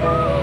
Bye.